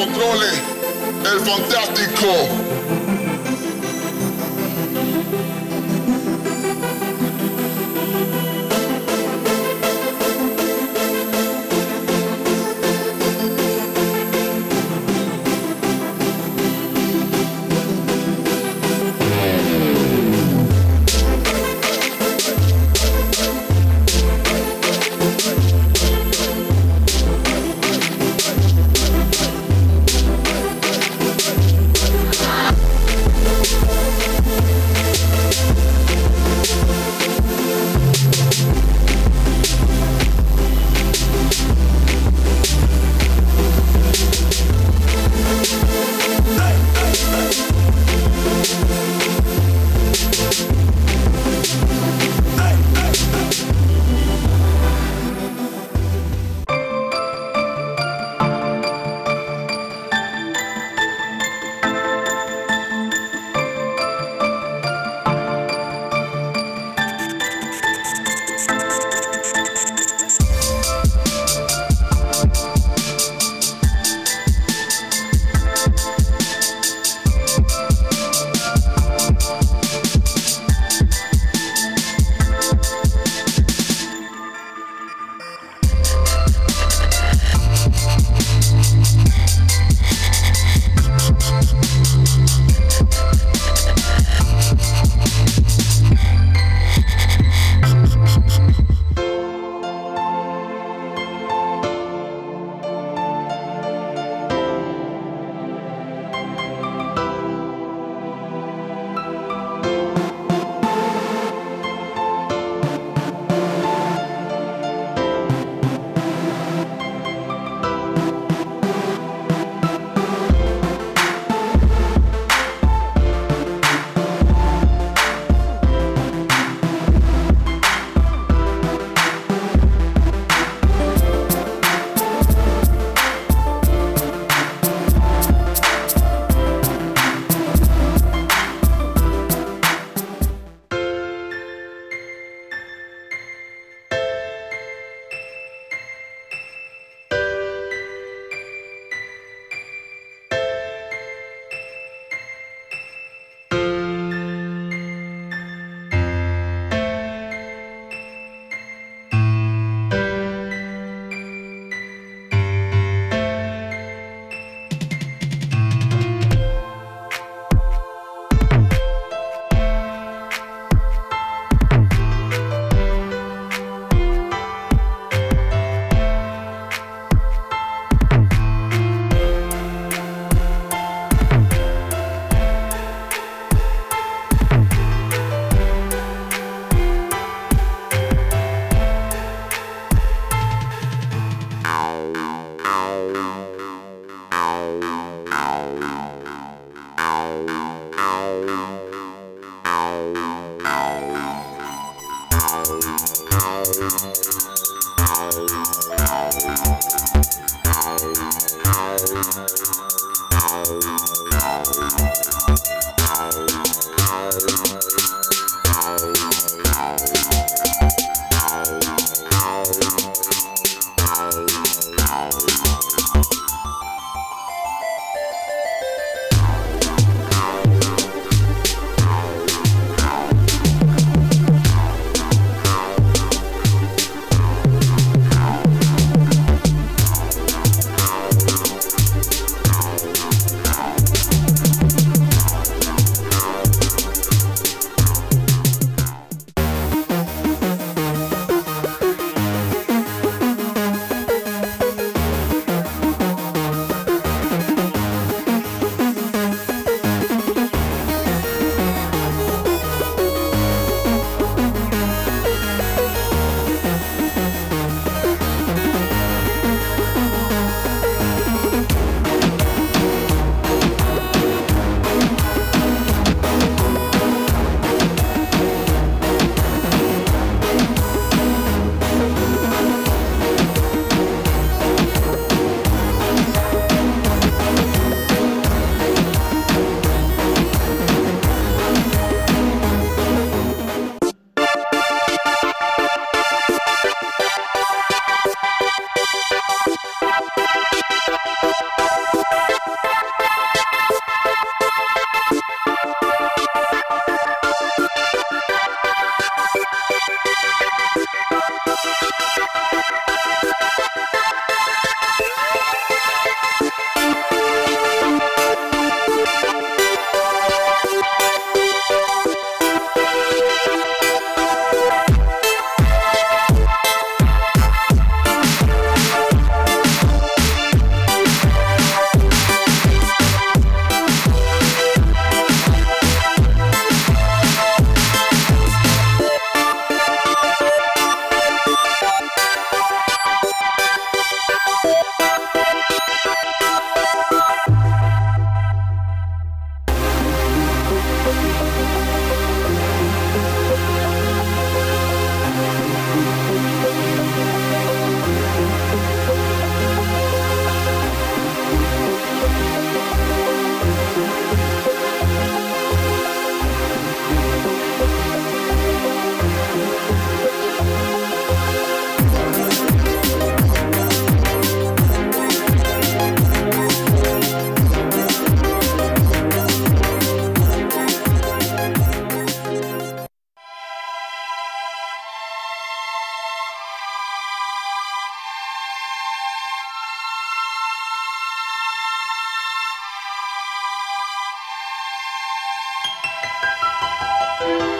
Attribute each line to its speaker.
Speaker 1: controles, el fantástico. Thank you. Thank